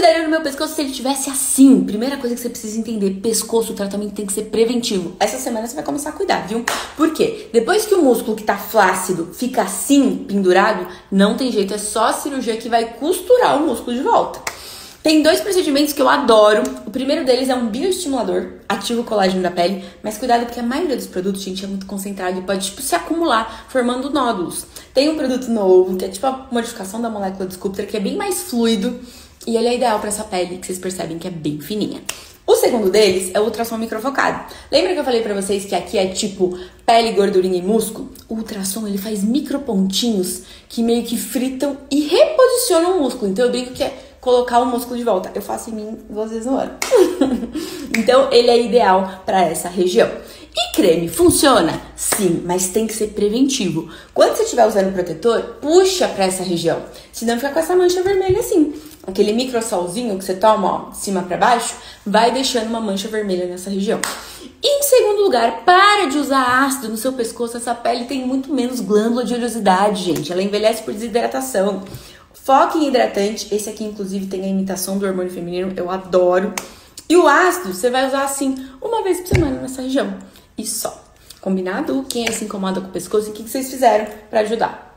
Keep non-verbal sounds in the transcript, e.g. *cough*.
cuidaria do meu pescoço se ele tivesse assim? Primeira coisa que você precisa entender: pescoço, o tratamento tem que ser preventivo. Essa semana você vai começar a cuidar, viu? Por quê? Depois que o músculo que tá flácido fica assim, pendurado, não tem jeito, é só a cirurgia que vai costurar o músculo de volta. Tem dois procedimentos que eu adoro. O primeiro deles é um bioestimulador, ativa o colágeno da pele, mas cuidado porque a maioria dos produtos, gente, é muito concentrado e pode tipo, se acumular, formando nódulos. Tem um produto novo, que é tipo a modificação da molécula de Sculptor, que é bem mais fluido e ele é ideal para essa pele que vocês percebem que é bem fininha. O segundo deles é o ultrassom microfocado. Lembra que eu falei para vocês que aqui é tipo pele, gordurinha e músculo? O ultrassom ele faz micropontinhos que meio que fritam e reposicionam o músculo. Então eu brinco que é colocar o músculo de volta. Eu faço em mim duas vezes no ano. *laughs* então ele é ideal para essa região. E creme funciona? Sim, mas tem que ser preventivo. Quando você estiver usando protetor, puxa para essa região. Senão fica com essa mancha vermelha assim. Aquele microsolzinho que você toma, ó, de cima para baixo, vai deixando uma mancha vermelha nessa região. E em segundo lugar, para de usar ácido no seu pescoço. Essa pele tem muito menos glândula de oleosidade, gente. Ela envelhece por desidratação. Foque em hidratante. Esse aqui, inclusive, tem a imitação do hormônio feminino. Eu adoro. E o ácido, você vai usar assim, uma vez por semana nessa região. E só. Combinado? Quem é se incomoda com o pescoço e o que vocês fizeram para ajudar?